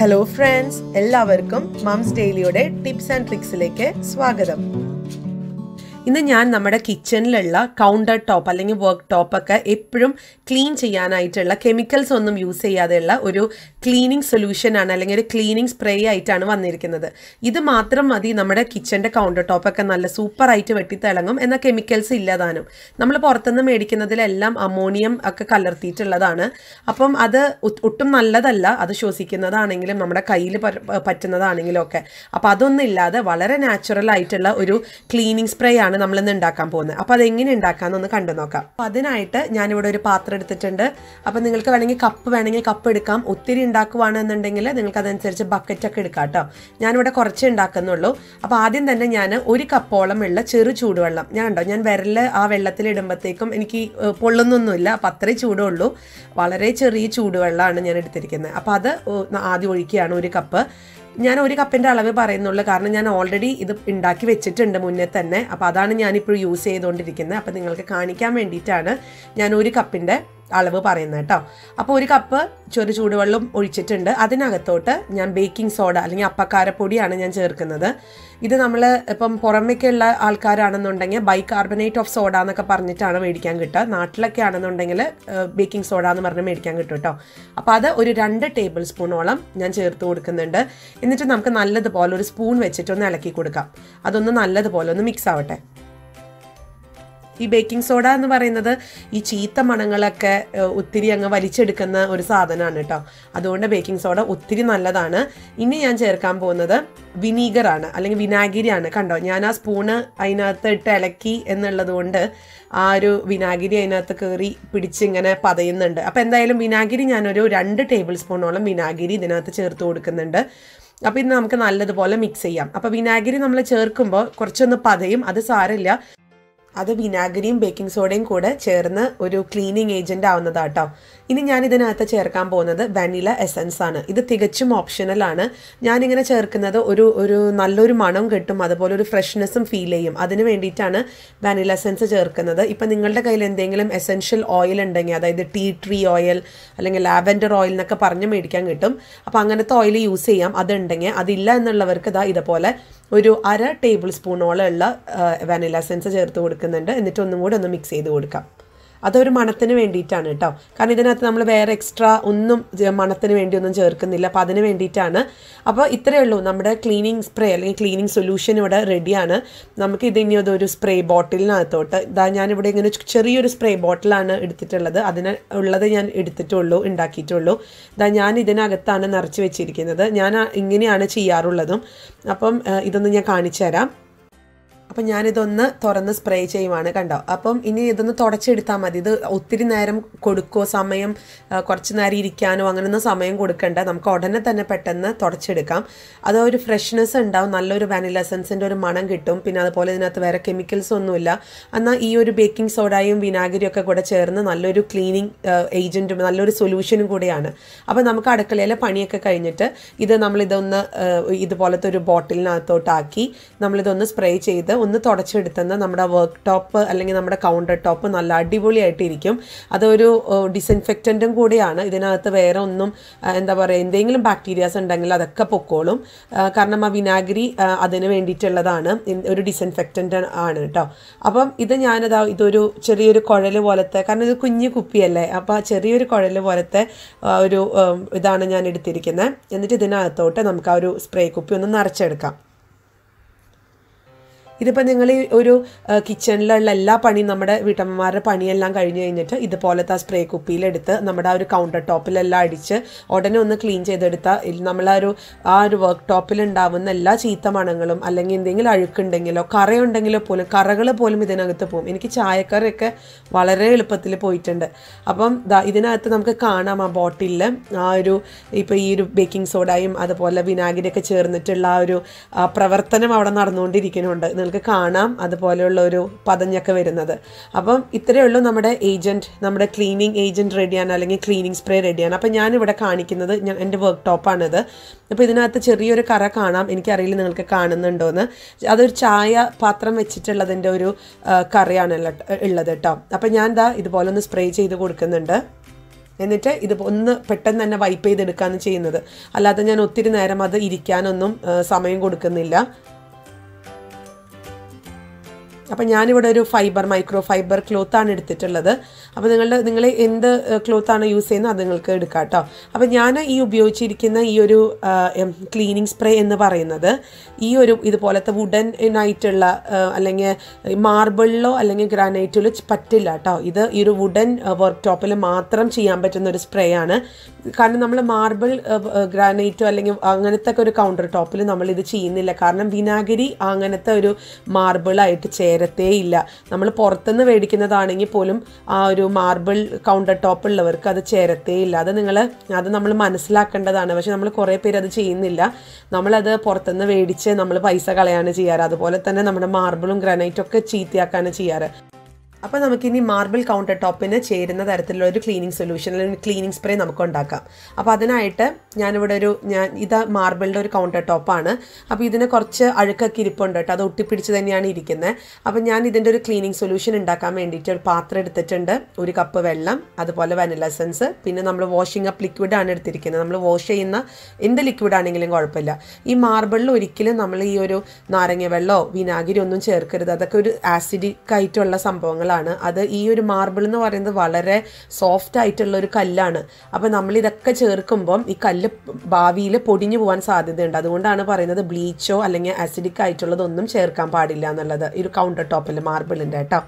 Hello friends എല്ലാവർക്കും moms ഡെയിലിയുടെ tips and ട്രിക്സിലേക്ക് സ്വാഗതം. ഇന്ന് ഞാൻ നമ്മുടെ കിച്ചണിലുള്ള കൗണ്ടർ ടോപ്പ് അല്ലെങ്കിൽ വർക്ക് ടോപ്പൊക്കെ എപ്പോഴും ക്ലീൻ ചെയ്യാനായിട്ടുള്ള കെമിക്കൽസ് ഒന്നും യൂസ് ചെയ്യാതെയുള്ള ഒരു ക്ലീനിങ് സൊല്യൂഷനാണ് അല്ലെങ്കിൽ ഒരു ക്ലീനിങ് സ്പ്രേ ആയിട്ടാണ് വന്നിരിക്കുന്നത്. ഇത് മാത്രം മതി നമ്മുടെ കിച്ചന്റെ കൗണ്ടർ ടോപ്പൊക്കെ നല്ല സൂപ്പറായിട്ട് വെട്ടിത്തിളങ്ങും എന്നാൽ കെമിക്കൽസ് ഇല്ലാതാനും. നമ്മൾ പുറത്തുനിന്ന് മേടിക്കുന്നതിലെല്ലാം അമോണിയം ഒക്കെ കലർത്തിയിട്ടുള്ളതാണ്. അപ്പം അത് ഒട്ടും നല്ലതല്ല. അത് ശ്വസിക്കുന്നതാണെങ്കിലും നമ്മുടെ കയ്യിൽ പറ്റുന്നതാണെങ്കിലും ഒക്കെ അപ്പോൾ അതൊന്നും ഇല്ലാതെ വളരെ നാച്ചുറൽ ആയിട്ടുള്ള ഒരു ക്ലീനിങ് സ്പ്രേ ആണ് നമ്മൾ ഇന്ന് ഉണ്ടാക്കാൻ പോകുന്നത്. അപ്പോൾ അതെങ്ങനെ ഉണ്ടാക്കാമെന്നൊന്ന് കണ്ടു നോക്കാം. അപ്പോൾ അതിനായിട്ട് ഞാനിവിടെ ഒരു പാത്രം എടുത്തിട്ടുണ്ട്. അപ്പോൾ നിങ്ങൾക്ക് വേണമെങ്കിൽ കപ്പ് വേണമെങ്കിൽ കപ്പ് എടുക്കാം. ഒത്തിരി ഉണ്ടാക്കുവാണെന്നുണ്ടെങ്കിൽ നിങ്ങൾക്ക് അതനുസരിച്ച് ബക്കറ്റൊക്കെ എടുക്കാം കേട്ടോ. ഞാനിവിടെ കുറച്ച് ഉണ്ടാക്കുന്നുള്ളൂ അപ്പോൾ ആദ്യം തന്നെ ഞാൻ ഒരു കപ്പോളം ഉള്ള ചെറു ചൂടുവെള്ളം. ഞാൻ ഉണ്ടോ ഞാൻ വിരൽ ആ വെള്ളത്തിൽ ഇടുമ്പോഴത്തേക്കും എനിക്ക് പൊള്ളുന്നൊന്നുമില്ല. അപ്പം അത്രേ ചൂടുള്ളൂ. വളരെ ചെറിയ ചൂടുവെള്ളമാണ് ഞാൻ എടുത്തിരിക്കുന്നത്. അപ്പോൾ അത് ആദ്യം ഒഴിക്കുകയാണ് ഒരു കപ്പ്. ഞാൻ ഒരു കപ്പിന്റെ അളവ് പറയുന്നുള്ളൂ. കാരണം ഞാൻ ഓൾറെഡി ഇത് ഉണ്ടാക്കി വെച്ചിട്ടുണ്ട് മുന്നേ തന്നെ. അപ്പോൾ അതാണ് ഞാനിപ്പോൾ യൂസ് ചെയ്തുകൊണ്ടിരിക്കുന്നത്. അപ്പോൾ നിങ്ങൾക്ക് കാണിക്കാൻ വേണ്ടിയിട്ടാണ് ഞാൻ ഒരു കപ്പിന്റെ അളവ് പറയുന്നത് കേട്ടോ. അപ്പോൾ ഒരു കപ്പ് ചെറു ചൂടുവെള്ളം ഒഴിച്ചിട്ടുണ്ട്. അതിനകത്തോട്ട് ഞാൻ ബേക്കിംഗ് സോഡ അല്ലെങ്കിൽ അപ്പക്കാരപ്പൊടിയാണ് ഞാൻ ചേർക്കുന്നത്. ഇത് നമ്മൾ ഇപ്പം പുറമേക്കുള്ള ആൾക്കാരാണെന്നുണ്ടെങ്കിൽ ബൈകാർബണേറ്റ് ഓഫ് സോഡ എന്നൊക്കെ പറഞ്ഞിട്ടാണ് മേടിക്കാൻ കിട്ടുക. നാട്ടിലൊക്കെ ആണെന്നുണ്ടെങ്കിൽ ബേക്കിംഗ് സോഡ എന്ന് പറഞ്ഞ് മേടിക്കാൻ കിട്ടും കേട്ടോ. അപ്പോൾ അത് ഒരു രണ്ട് ടേബിൾ സ്പൂണോളം ഞാൻ ചേർത്ത് കൊടുക്കുന്നുണ്ട്. എന്നിട്ട് നമുക്ക് നല്ലതുപോലെ ഒരു സ്പൂൺ വെച്ചിട്ടൊന്ന് ഇളക്കി കൊടുക്കാം. അതൊന്ന് നല്ലതുപോലെ ഒന്ന് മിക്സ് ആവട്ടെ. ഈ ബേക്കിംഗ് സോഡ എന്ന് പറയുന്നത് ഈ ചീത്ത മണങ്ങളൊക്കെ ഒത്തിരി അങ്ങ് വലിച്ചെടുക്കുന്ന ഒരു സാധനമാണ് കേട്ടോ. അതുകൊണ്ട് ബേക്കിംഗ് സോഡ ഒത്തിരി നല്ലതാണ്. ഇനി ഞാൻ ചേർക്കാൻ പോകുന്നത് വിനീഗറാണ് അല്ലെങ്കിൽ വിനാഗിരിയാണ്. കണ്ടോ ഞാൻ ആ സ്പൂണ് അതിനകത്ത് ഇട്ട് ഇളക്കി എന്നുള്ളത് കൊണ്ട് ആ ഒരു വിനാഗിരി അതിനകത്ത് കയറി പിടിച്ചിങ്ങനെ പതയുന്നുണ്ട്. അപ്പോൾ എന്തായാലും വിനാഗിരി ഞാനൊരു രണ്ട് ടേബിൾ സ്പൂണോളം വിനാഗിരി ഇതിനകത്ത് ചേർത്ത് കൊടുക്കുന്നുണ്ട്. അപ്പോൾ ഇത് നമുക്ക് നല്ലതുപോലെ മിക്സ് ചെയ്യാം. അപ്പോൾ വിനാഗിരി നമ്മൾ ചേർക്കുമ്പോൾ കുറച്ചൊന്ന് പതയും അത് സാരമില്ല. അത് വിനാഗിരിയും ബേക്കിംഗ് സോഡയും കൂടെ ചേർന്ന് ഒരു ക്ലീനിങ് ഏജന്റ് ആവുന്നതാട്ടോ. ഇനി ഞാൻ ഇതിനകത്ത് ചേർക്കാൻ പോകുന്നത് വനില എസൻസ് ആണ്. ഇത് തികച്ചും ഓപ്ഷണൽ ആണ്. ഞാനിങ്ങനെ ചേർക്കുന്നത് ഒരു ഒരു നല്ലൊരു മണം കിട്ടും അതുപോലെ ഒരു ഫ്രഷ്നെസ്സും ഫീൽ ചെയ്യും. അതിന് വേണ്ടിയിട്ടാണ് വനില എസൻസ് ചേർക്കുന്നത്. ഇപ്പം നിങ്ങളുടെ കയ്യിൽ എന്തെങ്കിലും എസെൻഷ്യൽ ഓയിൽ ഉണ്ടെങ്കിൽ അതായത് ടീ ട്രീ ഓയിൽ അല്ലെങ്കിൽ ലാവൻഡർ ഓയിൽ എന്നൊക്കെ പറഞ്ഞ് മേടിക്കാൻ കിട്ടും. അപ്പോൾ അങ്ങനത്തെ ഓയിൽ യൂസ് ചെയ്യാം. അതുണ്ടെങ്കിൽ അതില്ല എന്നുള്ളവർക്ക് ഇതാ ഇതുപോലെ ഒരു അര ടേബിൾ സ്പൂണോളം ഉള്ള വനില എസൻസ് ചേർത്ത് കൊടുക്കുന്നുണ്ട്. എന്നിട്ട് ഒന്നും കൂടെ ഒന്ന് മിക്സ് ചെയ്ത് കൊടുക്കാം. അതൊരു മണത്തിന് വേണ്ടിയിട്ടാണ് കേട്ടോ. കാരണം ഇതിനകത്ത് നമ്മൾ വേറെ എക്സ്ട്രാ ഒന്നും മണത്തിന് വേണ്ടി ഒന്നും ചേർക്കുന്നില്ല. അപ്പോൾ അതിന് വേണ്ടിയിട്ടാണ്. അപ്പോൾ ഇത്രയേ ഉള്ളൂ. നമ്മുടെ ക്ലീനിങ് സ്പ്രേ അല്ലെങ്കിൽ ക്ലീനിങ് സൊല്യൂഷൻ ഇവിടെ റെഡിയാണ് നമുക്ക് ഇത് ഇനി അതൊരു സ്പ്രേ ബോട്ടിലിനകത്തോട്ട് ഇതാ ഞാനിവിടെ ഇങ്ങനെ ചെറിയൊരു സ്പ്രേ ബോട്ടിലാണ് എടുത്തിട്ടുള്ളത്. അതിന് ഉള്ളത് ഞാൻ എടുത്തിട്ടുള്ളൂ ഉണ്ടാക്കിയിട്ടുള്ളൂ. ഇതാ ഞാൻ ഇതിനകത്താണ് നിറച്ച് വെച്ചിരിക്കുന്നത്. ഞാൻ ഇങ്ങനെയാണ് ചെയ്യാറുള്ളതും. അപ്പം ഇതൊന്ന് ഞാൻ കാണിച്ചു തരാം അപ്പം ഞാനിതൊന്ന് തുറന്ന് സ്പ്രേ ചെയ്യുവാണ് കണ്ടോ? അപ്പം ഇനി ഇതൊന്ന് തുടച്ചെടുത്താൽ മതി. ഇത് ഒത്തിരി നേരം കൊടുക്കോ സമയം കുറച്ച് നേരം ഇരിക്കാനോ അങ്ങനെയൊന്നും സമയം കൊടുക്കണ്ട. നമുക്ക് ഉടനെ തന്നെ പെട്ടെന്ന് തുടച്ചെടുക്കാം. അത് ഒരു ഫ്രഷ്നെസ് ഉണ്ടാവും നല്ലൊരു വാനില എസൻസിന്റെ ഒരു മണം കിട്ടും. പിന്നെ അതുപോലെ ഇതിനകത്ത് വേറെ കെമിക്കൽസ് ഒന്നുമില്ല. എന്നാൽ ഈ ഒരു ബേക്കിംഗ് സോഡയും വിനാഗിരിയും ഒക്കെ കൂടെ ചേർന്ന് നല്ലൊരു ക്ലീനിങ് ഏജന്റും നല്ലൊരു സൊല്യൂഷനും കൂടെയാണ്. അപ്പോൾ നമുക്ക് അടുക്കളയിലെ പണിയൊക്കെ കഴിഞ്ഞിട്ട് ഇത് നമ്മളിതൊന്ന് ഇതുപോലത്തെ ഒരു ബോട്ടിലിനകത്തോട്ടാക്കി നമ്മളിതൊന്ന് സ്പ്രേ ചെയ്ത് ഒന്ന് തുടച്ചെടുത്തുന്ന നമ്മുടെ വർക്ക് ടോപ്പ് അല്ലെങ്കിൽ നമ്മുടെ കൗണ്ടർ ടോപ്പ് നല്ല അടിപൊളിയായിട്ടിരിക്കും. അതൊരു ഡിസിൻഫെക്റ്റന്റും കൂടിയാണ്. ഇതിനകത്ത് വേറെ ഒന്നും എന്താ പറയുക എന്തെങ്കിലും ബാക്ടീരിയാസ് ഉണ്ടെങ്കിൽ അതൊക്കെ പൊക്കോളും. കാരണം ആ വിനാഗിരി അതിന് വേണ്ടിയിട്ടുള്ളതാണ്. ഒരു ഡിസിൻഫെക്റ്റന്റ് ആണ് കേട്ടോ അപ്പം ഇത് ഞാനതാ ഇതൊരു ചെറിയൊരു കുഴൽ പോലത്തെ കാരണം ഇത് കുഞ്ഞു കുപ്പിയല്ലേ അപ്പോൾ ചെറിയൊരു കുഴൽ പോലത്തെ ഒരു ഇതാണ് ഞാൻ എടുത്തിരിക്കുന്നത് എന്നിട്ട് ഇതിനകത്തോട്ട് നമുക്ക് ആ ഒരു സ്പ്രേ കുപ്പി ഒന്ന് നിറച്ചെടുക്കാം. ഇതിപ്പോൾ നിങ്ങൾ ഈ ഒരു കിച്ചണിലുള്ള എല്ലാ പണിയും നമ്മുടെ വീട്ടമ്മമാരുടെ പണിയെല്ലാം കഴിഞ്ഞ് കഴിഞ്ഞിട്ട് ഇതുപോലത്തെ ആ സ്പ്രേ കുപ്പിയിലെടുത്ത് നമ്മുടെ ആ ഒരു കൗണ്ടർ ടോപ്പിലെല്ലാം അടിച്ച് ഉടനെ ഒന്ന് ക്ലീൻ ചെയ്തെടുത്താൽ നമ്മളാ ഒരു ആ ഒരു വർക്ക് ടോപ്പിൽ ഉണ്ടാവുന്ന എല്ലാ ചീത്ത മണങ്ങളും അല്ലെങ്കിൽ എന്തെങ്കിലും അഴുക്കുണ്ടെങ്കിലോ കറയുണ്ടെങ്കിലോ പോലും കറകൾ പോലും ഇതിനകത്ത് പോകും എനിക്ക് ചായക്കറയൊക്കെ വളരെ എളുപ്പത്തിൽ പോയിട്ടുണ്ട്. അപ്പം ഇതിനകത്ത് നമുക്ക് കാണാം ആ ബോട്ടിലിൽ ആ ഒരു ഇപ്പോൾ ഈ ഒരു ബേക്കിംഗ് സോഡയും അതുപോലെ വിനാഗിരിയൊക്കെ ചേർന്നിട്ടുള്ള ആ ഒരു പ്രവർത്തനം അവിടെ നടന്നുകൊണ്ടിരിക്കുന്നുണ്ട്. നിങ്ങൾക്ക് കാണാം അതുപോലെയുള്ള ഒരു പതഞ്ഞൊക്കെ വരുന്നത്. അപ്പം ഇത്രയേ ഉള്ളൂ നമ്മുടെ ഏജന്റ് നമ്മുടെ ക്ലീനിങ് ഏജന്റ് റെഡിയാണ് അല്ലെങ്കിൽ ക്ലീനിങ് സ്പ്രേ റെഡിയാണ് അപ്പം ഞാനിവിടെ കാണിക്കുന്നത് ഞാൻ എന്റെ വർക്ക് ടോപ്പാണിത് അപ്പോൾ ഇതിനകത്ത് ചെറിയൊരു കറ കാണാം. എനിക്കറിയില്ല നിങ്ങൾക്ക് കാണുന്നുണ്ടോയെന്ന് അതൊരു ചായ പാത്രം വെച്ചിട്ടുള്ളതിന്റെ ഒരു കറിയാണ് ഉള്ളത് കേട്ടോ. അപ്പം ഞാൻ ദാ ഇതുപോലെ ഒന്ന് സ്പ്രേ ചെയ്ത് കൊടുക്കുന്നുണ്ട്. എന്നിട്ട് ഇത് ഒന്ന് പെട്ടെന്ന് തന്നെ വൈപ്പ് ചെയ്തെടുക്കുകയാണ് ചെയ്യുന്നത്. അല്ലാതെ ഞാൻ ഒത്തിരി നേരം അത് ഇരിക്കാനൊന്നും സമയം കൊടുക്കുന്നില്ല. അപ്പം ഞാനിവിടെ ഒരു ഫൈബർ മൈക്രോ ഫൈബർ ക്ലോത്താണ് എടുത്തിട്ടുള്ളത്. അപ്പോൾ നിങ്ങളുടെ നിങ്ങൾ എന്ത് ക്ലോത്താണ് യൂസ് ചെയ്യുന്നത് അത് നിങ്ങൾക്ക് എടുക്കാം കേട്ടോ അപ്പോൾ ഞാൻ ഈ ഉപയോഗിച്ചിരിക്കുന്ന ഈ ഒരു ക്ലീനിങ് സ്പ്രേ എന്ന് പറയുന്നത് ഈ ഒരു ഇതുപോലത്തെ വുഡൻ ആയിട്ടുള്ള അല്ലെങ്കിൽ മാർബിളിലോ അല്ലെങ്കിൽ ഗ്രാനൈറ്റിലോ പറ്റില്ല കേട്ടോ ഇത് ഈ ഒരു വുഡൻ വർക്ക് ടോപ്പിൽ മാത്രം ചെയ്യാൻ പറ്റുന്ന ഒരു സ്പ്രേ ആണ്. കാരണം നമ്മൾ മാർബിൾ ഗ്രാനൈറ്റോ അല്ലെങ്കിൽ അങ്ങനത്തെ ഒരു കൗണ്ടർ ടോപ്പിൽ നമ്മൾ ഇത് ചെയ്യുന്നില്ല. കാരണം വിനാഗിരി അങ്ങനത്തെ ഒരു മാർബിളായിട്ട് ചേരത്തേ ഇല്ല നമ്മൾ പുറത്തുനിന്ന് മേടിക്കുന്നതാണെങ്കിൽ പോലും ആ ഒരു മാർബിൾ കൗണ്ടർ ടോപ്പ് ഉള്ളവർക്ക് അത് ചേരത്തേ ഇല്ല അത് നിങ്ങൾ അത് നമ്മൾ മനസ്സിലാക്കേണ്ടതാണ്. പക്ഷെ നമ്മൾ കുറേ പേര് അത് ചെയ്യുന്നില്ല. നമ്മളത് പുറത്തുനിന്ന് മേടിച്ച് നമ്മൾ പൈസ കളയാണ് ചെയ്യാറ്. അതുപോലെ തന്നെ നമ്മുടെ മാർബിളും ഗ്രാനൈറ്റും ഒക്കെ ചീത്തയാക്കാണ് ചെയ്യാറ്. അപ്പോൾ നമുക്കിനി മാർബിൾ കൗണ്ടർ ടോപ്പിന് ചേരുന്ന തരത്തിലുള്ള ഒരു ക്ലീനിങ് സൊല്യൂഷൻ അല്ലെങ്കിൽ ക്ലീനിങ് സ്പ്രേ നമുക്ക് ഉണ്ടാക്കാം അപ്പോൾ അതിനായിട്ട് ഞാനിവിടെ ഒരു ഞാൻ ഇത് മാർബിളിന്റെ ഒരു കൗണ്ടർ ടോപ്പാണ് അപ്പോൾ ഇതിന് കുറച്ച് അഴുക്കൊക്കെ ഇരിപ്പുണ്ട് കേട്ടോ. അത് ഒട്ടിപ്പിടിച്ച് തന്നെയാണ് ഇരിക്കുന്നത് അപ്പോൾ ഞാൻ ഇതിന്റെ ഒരു ക്ലീനിങ് സൊല്യൂഷൻ ഉണ്ടാക്കാൻ വേണ്ടിയിട്ട് ഒരു പാത്രം എടുത്തിട്ടുണ്ട്. ഒരു കപ്പ് വെള്ളം അതുപോലെ വനില എസൻസ് പിന്നെ നമ്മൾ വാഷിംഗ് അപ്പ് ലിക്വിഡാണ് എടുത്തിരിക്കുന്നത്. നമ്മൾ വാഷ് ചെയ്യുന്ന എന്ത് ലിക്വിഡ് ആണെങ്കിലും കുഴപ്പമില്ല. ഈ മാർബിളിൽ ഒരിക്കലും നമ്മൾ ഈ ഒരു നാരങ്ങ വെള്ളമോ വിനാഗിരി ഒന്നും ചേർക്കരുത്. അതൊക്കെ ഒരു ആസിഡിക് ആയിട്ടുള്ള സംഭവങ്ങളാണ് അത് ഈ ഒരു മാർബിൾ എന്ന് പറയുന്നത് വളരെ സോഫ്റ്റ് ആയിട്ടുള്ള ഒരു കല്ലാണ്. അപ്പോൾ നമ്മൾ ഇതൊക്കെ ചേർക്കുമ്പം ഈ കല്ല് ഭാവിയിൽ പൊടിഞ്ഞു പോകാൻ സാധ്യതയുണ്ട്. അതുകൊണ്ടാണ് പറയുന്നത് ബ്ലീച്ചോ അല്ലെങ്കിൽ ആസിഡിക് ആയിട്ടുള്ളതൊന്നും ചേർക്കാൻ പാടില്ല എന്നുള്ളത്. ഒരു കൗണ്ടർ ടോപ്പിൽ മാർബിളിന്റെ കേട്ടോ.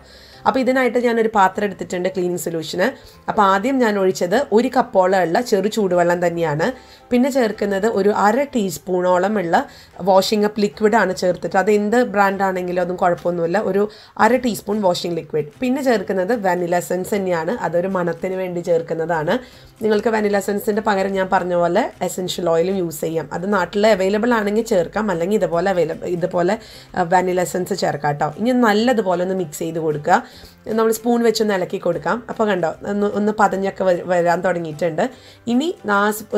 അപ്പോൾ ഇതിനായിട്ട് ഞാനൊരു പാത്രം എടുത്തിട്ടുണ്ട് ക്ലീനിങ് സൊല്യൂഷന് അപ്പോൾ ആദ്യം ഞാൻ ഒഴിച്ചത് ഒരു കപ്പോളമുള്ള ചെറു ചൂടുവെള്ളം തന്നെയാണ്. പിന്നെ ചേർക്കുന്നത് ഒരു അര ടീസ്പൂണോളം ഉള്ള വാഷിംഗ് അപ്പ് ലിക്വിഡാണ് ചേർത്തിട്ട്. അത് എന്ത് ബ്രാൻഡാണെങ്കിലും അതും കുഴപ്പമൊന്നുമില്ല. ഒരു അര ടീസ്പൂൺ വാഷിംഗ് ലിക്വിഡ് പിന്നെ ചേർക്കുന്നത് വനില എസൻസ് തന്നെയാണ്. അതൊരു മണത്തിന് വേണ്ടി ചേർക്കുന്നതാണ്. നിങ്ങൾക്ക് വനില എസൻസിന്റെ പകരം ഞാൻ പറഞ്ഞ പോലെ എസൻഷ്യൽ ഓയിലും യൂസ് ചെയ്യാം. അത് നാട്ടിൽ അവൈലബിൾ ആണെങ്കിൽ ചേർക്കാം. അല്ലെങ്കിൽ ഇതുപോലെ അവൈലബിൾ ഇതുപോലെ വനില എസൻസ് ചേർക്കാം കേട്ടോ. ഇനി നല്ലതുപോലെ ഒന്ന് മിക്സ് ചെയ്ത് കൊടുക്കുക. നമ്മൾ സ്പൂൺ വെച്ചൊന്ന് ഇളക്കി കൊടുക്കാം. അപ്പോൾ കണ്ടോ ഒന്ന് ഒന്ന് പതഞ്ഞൊക്കെ വരാൻ തുടങ്ങിയിട്ടുണ്ട്. ഇനി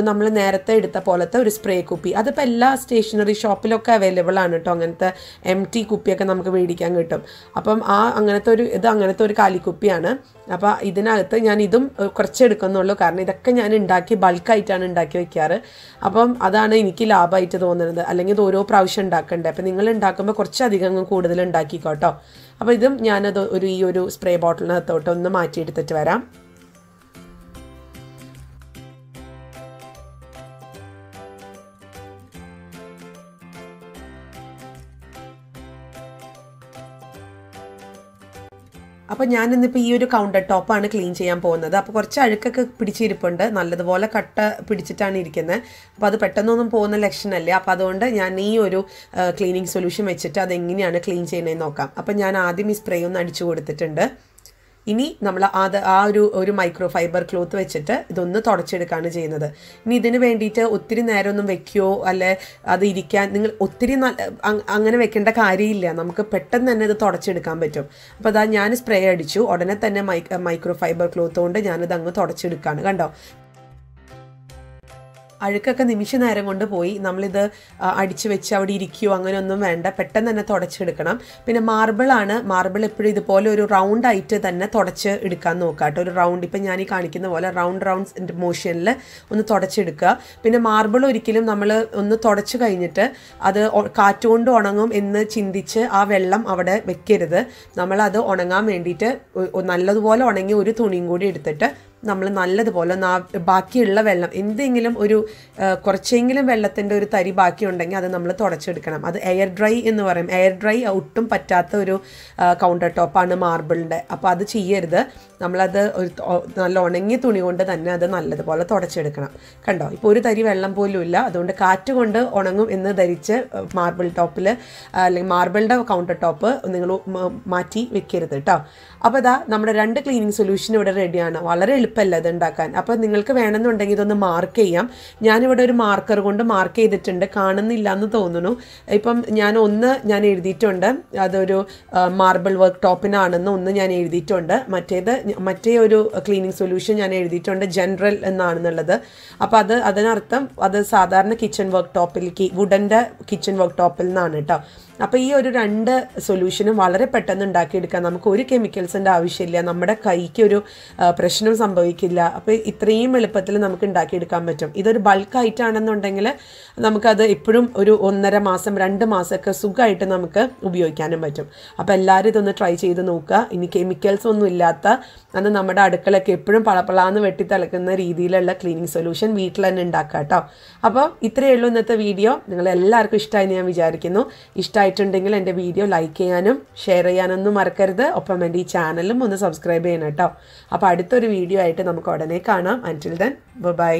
നമ്മൾ നേരത്തെ എടുത്ത പോലത്തെ ഒരു സ്പ്രേ കുപ്പി. അതിപ്പോൾ എല്ലാ സ്റ്റേഷനറി ഷോപ്പിലൊക്കെ അവൈലബിൾ ആണ് കേട്ടോ അങ്ങനത്തെ എം ടി കുപ്പിയൊക്കെ നമുക്ക് മേടിക്കാൻ കിട്ടും. അപ്പം ആ അങ്ങനത്തെ ഒരു ഇത് അങ്ങനത്തെ ഒരു കാലിക്കുപ്പിയാണ്. അപ്പോൾ ഇതിനകത്ത് ഞാൻ ഇതും കുറച്ച് എടുക്കുന്നുള്ളൂ. കാരണം ഇതൊക്കെ ഞാൻ ഉണ്ടാക്കി ബൾക്കായിട്ടാണ് ഉണ്ടാക്കി വെക്കാറ്. അപ്പം അതാണ് എനിക്ക് ലാഭമായിട്ട് തോന്നുന്നത്. അല്ലെങ്കിൽ ഇത് ഓരോ പ്രാവശ്യം ഉണ്ടാക്കണ്ടേ. അപ്പം നിങ്ങൾ ഉണ്ടാക്കുമ്പോൾ കുറച്ചധികം കൂടുതൽ ഉണ്ടാക്കിക്കോട്ടോ. അപ്പോൾ ഇതും ഞാനത് ഒരു ഈ ഒരു സ്പ്രേ ബോട്ടിലിനകത്തോട്ട് ഒന്ന് മാറ്റിയെടുത്തിട്ട് വരാം. അപ്പോൾ ഞാൻ ഇന്നിപ്പോൾ ഈ ഒരു കൗണ്ടർ ടോപ്പാണ് ക്ലീൻ ചെയ്യാൻ പോകുന്നത്. അപ്പോൾ കുറച്ച് അഴുക്കൊക്കെ പിടിച്ചിരിപ്പുണ്ട്. നല്ലതുപോലെ കട്ട പിടിച്ചിട്ടാണ് ഇരിക്കുന്നത് അപ്പോൾ അത് പെട്ടെന്നൊന്നും പോകുന്ന ലക്ഷണമല്ല അപ്പോൾ അതുകൊണ്ട് ഞാൻ ഈ ഒരു ക്ലീനിങ് സൊല്യൂഷൻ വെച്ചിട്ട് അതെങ്ങനെയാണ് ക്ലീൻ ചെയ്യുന്നതെന്ന് നോക്കാം. അപ്പോൾ ഞാൻ ആദ്യം ഈ സ്പ്രേ ഒന്ന് അടിച്ചു കൊടുത്തിട്ടുണ്ട്. ഇനി നമ്മൾ അത് ആ ഒരു ഒരു മൈക്രോ ഫൈബർ ക്ലോത്ത് വെച്ചിട്ട് ഇതൊന്ന് തുടച്ചെടുക്കുകയാണ് ചെയ്യുന്നത്. ഇനി ഇതിന് വേണ്ടിയിട്ട് ഒത്തിരി നേരമൊന്നും വെക്കുകയോ അല്ലെ അത് ഇരിക്കാൻ നിങ്ങൾ ഒത്തിരി അങ്ങനെ വെക്കേണ്ട കാര്യമില്ല. നമുക്ക് പെട്ടെന്ന് തന്നെ ഇത് തുടച്ചെടുക്കാൻ പറ്റും. അപ്പോൾ അതാ ഞാൻ സ്പ്രേ അടിച്ചു. ഉടനെ തന്നെ മൈക്രോ ഫൈബർ ക്ലോത്ത് കൊണ്ട് ഞാനിത് അങ്ങ് തുടച്ചെടുക്കുകയാണ് കണ്ടോ? അഴുക്കൊക്കെ നിമിഷ നേരം കൊണ്ട് പോയി നമ്മളിത് അടിച്ചു വെച്ച് അവിടെ ഇരിക്കുകയോ അങ്ങനെയൊന്നും വേണ്ട. പെട്ടെന്ന് തന്നെ തുടച്ചെടുക്കണം. പിന്നെ മാർബിളാണ് മാർബിൾ എപ്പോഴും ഇതുപോലെ ഒരു റൗണ്ട് ആയിട്ട് തന്നെ തുടച്ച് എടുക്കാൻ നോക്കുക കേട്ടോ. ഒരു റൗണ്ട് ഇപ്പം ഞാൻ ഈ കാണിക്കുന്ന പോലെ റൗണ്ട് റൗണ്ട് മോഷനിൽ ഒന്ന് തുടച്ചെടുക്കുക. പിന്നെ മാർബിൾ ഒരിക്കലും നമ്മൾ ഒന്ന് തുടച്ച് കഴിഞ്ഞിട്ട് അത് കാറ്റുകൊണ്ട് ഉണങ്ങും എന്ന് ചിന്തിച്ച് ആ വെള്ളം അവിടെ വെക്കരുത്. നമ്മളത് ഉണങ്ങാൻ വേണ്ടിയിട്ട് നല്ലതുപോലെ ഉണങ്ങി ഒരു തുണിയും കൂടി എടുത്തിട്ട് നമ്മൾ നല്ലതുപോലെ ബാക്കിയുള്ള വെള്ളം എന്തെങ്കിലും ഒരു കുറച്ചെങ്കിലും വെള്ളത്തിന്റെ ഒരു തരി ബാക്കിയുണ്ടെങ്കിൽ അത് നമ്മൾ തുടച്ചെടുക്കണം. അത് എയർ ഡ്രൈ എന്ന് പറയും. എയർ ഡ്രൈ ഒട്ടും പറ്റാത്ത ഒരു കൗണ്ടർ ടോപ്പാണ് മാർബിളിന്റെ അപ്പോൾ അത് ചെയ്യരുത്. നമ്മളത് ഒരു നല്ല ഉണങ്ങിയ തുണി കൊണ്ട് തന്നെ അത് നല്ലതുപോലെ തുടച്ചെടുക്കണം. കണ്ടോ? ഇപ്പോൾ ഒരു തരി വെള്ളം പോലും ഇല്ല. അതുകൊണ്ട് കാറ്റ് കൊണ്ട് ഉണങ്ങും എന്ന് ധരിച്ച് മാർബിൾ ടോപ്പിൽ അല്ലെങ്കിൽ മാർബിളിന്റെ കൗണ്ടർ ടോപ്പ് നിങ്ങൾ മാറ്റി വെക്കരുത് കേട്ടോ അപ്പോൾ ഇതാ നമ്മുടെ രണ്ട് ക്ലീനിങ് സൊല്യൂഷൻ ഇവിടെ റെഡിയാണ് വളരെ എളുപ്പമല്ല ഇത് ഉണ്ടാക്കാൻ. അപ്പോൾ നിങ്ങൾക്ക് വേണമെന്നുണ്ടെങ്കിൽ ഇതൊന്ന് മാർക്ക് ചെയ്യാം. ഞാനിവിടെ ഒരു മാർക്കർ കൊണ്ട് മാർക്ക് ചെയ്തിട്ടുണ്ട്. കാണുന്നില്ല എന്ന് തോന്നുന്നു. ഇപ്പം ഞാൻ ഒന്ന് ഞാൻ എഴുതിയിട്ടുണ്ട്. അതൊരു മാർബിൾ വർക്ക് ടോപ്പിനാണെന്ന് ഒന്ന് ഞാൻ എഴുതിയിട്ടുണ്ട്. മറ്റേത് മറ്റേ ഒരു ക്ലീനിങ് സൊല്യൂഷൻ ഞാൻ എഴുതിയിട്ടുണ്ട്. ജനറൽ എന്നാണെന്നുള്ളത്. അപ്പോൾ അത് അതിനർത്ഥം അത് സാധാരണ കിച്ചൺ വർക്ക് ടോപ്പിലേക്ക് വുഡന്റെ കിച്ചൺ വർക്ക് ടോപ്പിൽ നിന്നാണ് കേട്ടോ. അപ്പോൾ ഈ ഒരു രണ്ട് സൊല്യൂഷനും വളരെ പെട്ടെന്ന് ഉണ്ടാക്കിയെടുക്കാം നമുക്ക് ഒരു കെമിക്കൽസിന്റെ ആവശ്യമില്ല. നമ്മുടെ കൈക്ക് ഒരു പ്രശ്നം സംഭവിക്കില്ല. അപ്പോൾ ഇത്രയും എളുപ്പത്തിൽ നമുക്ക് ഉണ്ടാക്കിയെടുക്കാൻ പറ്റും. ഇതൊരു ബൾക്കായിട്ടാണെന്നുണ്ടെങ്കിൽ നമുക്കത് എപ്പോഴും ഒരു ഒന്നര മാസം രണ്ട് മാസമൊക്കെ സുഖമായിട്ട് നമുക്ക് ഉപയോഗിക്കാനും പറ്റും. അപ്പോൾ എല്ലാവരും ഇതൊന്ന് ട്രൈ ചെയ്ത് നോക്കുക. ഇനി കെമിക്കൽസ് ഒന്നും ഇല്ലാത്ത അന്ന് നമ്മുടെ അടുക്കളയ്ക്ക് എപ്പോഴും പളപ്പളാന്ന് വെട്ടി തിളക്കുന്ന രീതിയിലുള്ള ക്ലീനിങ് സൊല്യൂഷൻ വീട്ടിൽ തന്നെ ഉണ്ടാക്കുക കേട്ടോ. അപ്പോൾ ഇത്രയേ ഉള്ളൂ ഇന്നത്തെ വീഡിയോ നിങ്ങൾ എല്ലാവർക്കും ഇഷ്ടമായി ഞാൻ വിചാരിക്കുന്നു. ഇഷ്ടമായിട്ടുണ്ടെങ്കിൽ എന്റെ വീഡിയോ ലൈക്ക് ചെയ്യാനും ഷെയർ ചെയ്യാനൊന്നും മറക്കരുത്. ഒപ്പം എന്റെ ഈ ചാനലും ഒന്ന് സബ്സ്ക്രൈബ് ചെയ്യണം കേട്ടോ. അപ്പോൾ അടുത്തൊരു വീഡിയോ ആയിട്ട് നമുക്ക് ഉടനെ കാണാം. അന്റിൽ ദെൻ ബൈ